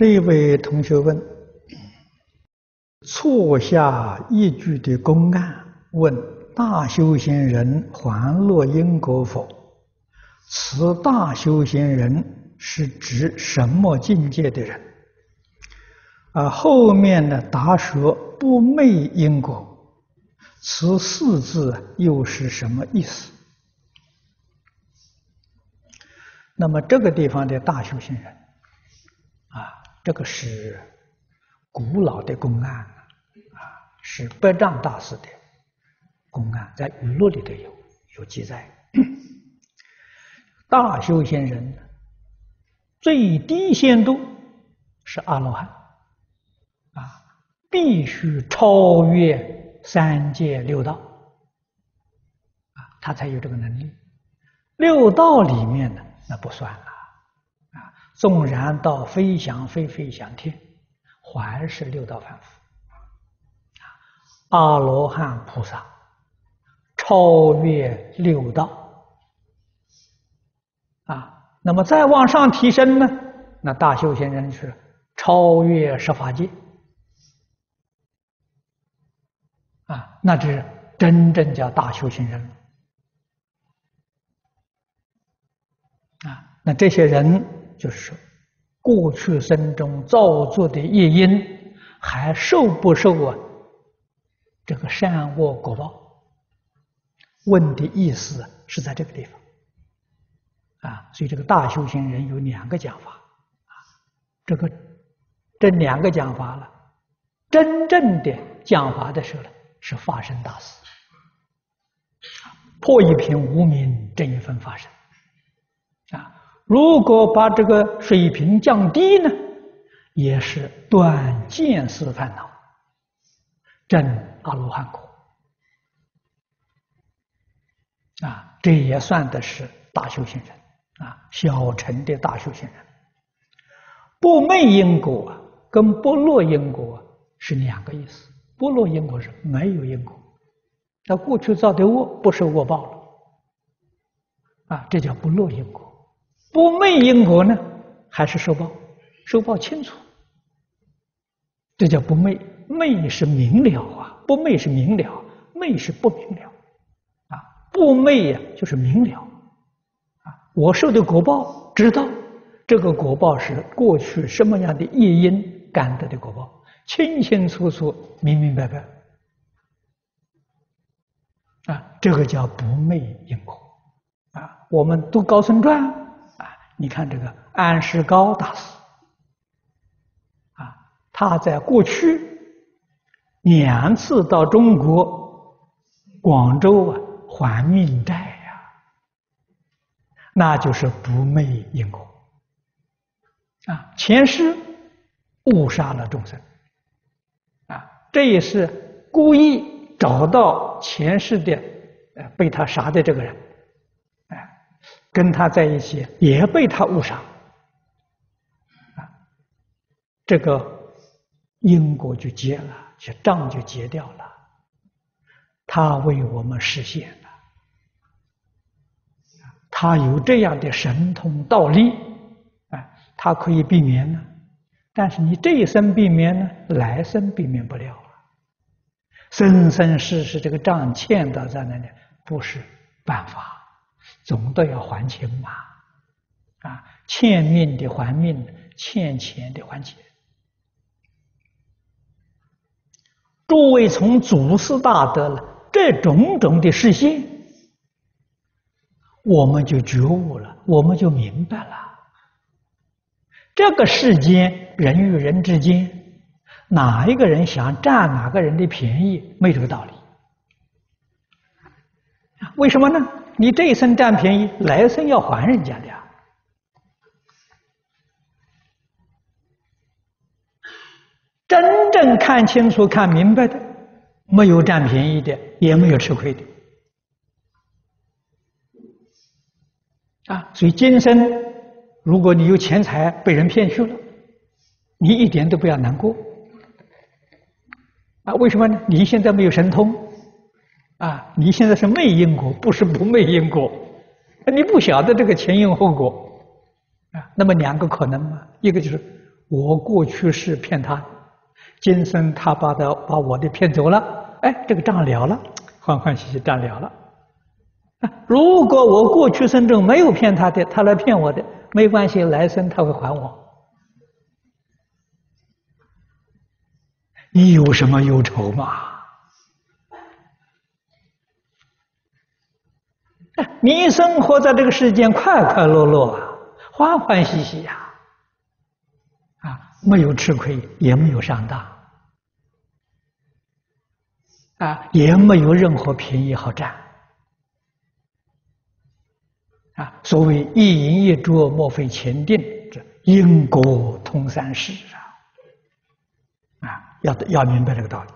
这位同学问：错下一句的公案，问大修行人还落因果否？此大修行人是指什么境界的人？啊，后面的答说不昧因果，此四字又是什么意思？那么这个地方的大修行人，这个是古老的公案啊，是百丈大师的公案，在语录里头有有记载。大修仙人最低限度是阿罗汉啊，必须超越三界六道啊，他才有这个能力。六道里面呢，那不算了。纵然到飞翔飞飞翔天，还是六道凡夫。阿罗汉菩萨超越六道啊，那么再往上提升呢？那大修行人是超越十法界啊，那是真正叫大修行人啊。那这些人。就是说，过去生中造作的业因，还受不受啊？这个善恶果报？问的意思是在这个地方啊，所以这个大修行人有两个讲法啊，这个这两个讲法了，真正的讲法的时候呢，是发生大事，破一品无名，正一分发生。如果把这个水平降低呢，也是断见思烦恼，证阿罗汉果啊，这也算的是大修行人啊，小乘的大修行人。不昧因果跟不落因果是两个意思，不落因果是没有因果，那过去造的恶不受恶报了啊，这叫不落因果。不昧因果呢，还是受报？受报清楚，这叫不昧。昧是明了啊，不昧是明了，昧是不明了啊。不昧呀，就是明了啊。我受的果报，知道这个果报是过去什么样的业因感得的果报，清清楚楚、明明白白啊。这个叫不昧因果啊。我们读高僧传。你看这个安世高大师。啊，他在过去两次到中国广州啊还命债呀，那就是不昧因果。啊，前世误杀了众生。啊，这也是故意找到前世的呃被他杀的这个人。跟他在一起也被他误伤，啊，这个因果就结了，这账就结掉了。他为我们实现了，他有这样的神通道力，啊，他可以避免呢。但是你这一生避免呢，来生避免不了啊。生生世世这个账欠到在那里，不是办法。总得要还清嘛，啊，欠命的还命，欠钱的还钱。诸位从祖师大德了这种种的实现，我们就觉悟了，我们就明白了。这个世间人与人之间，哪一个人想占哪个人的便宜，没这个道理。为什么呢？你这一生占便宜，来生要还人家的呀。真正看清楚、看明白的，没有占便宜的，也没有吃亏的。啊，所以今生如果你有钱财被人骗去了，你一点都不要难过。啊，为什么呢？你现在没有神通。啊，你现在是昧因果，不是不昧因果，你不晓得这个前因后果啊。那么两个可能嘛，一个就是我过去是骗他，今生他把他把我的骗走了，哎，这个账了了，欢欢喜喜账了了。如果我过去生中没有骗他的，他来骗我的，没关系，来生他会还我。你有什么忧愁吗？你生活在这个世间，快快乐乐啊，欢欢喜喜呀，啊，没有吃亏，也没有上当，啊，也没有任何便宜好占。啊，所谓一饮一啄，莫非前定，这因果通三世啊！啊，要要明白这个道理。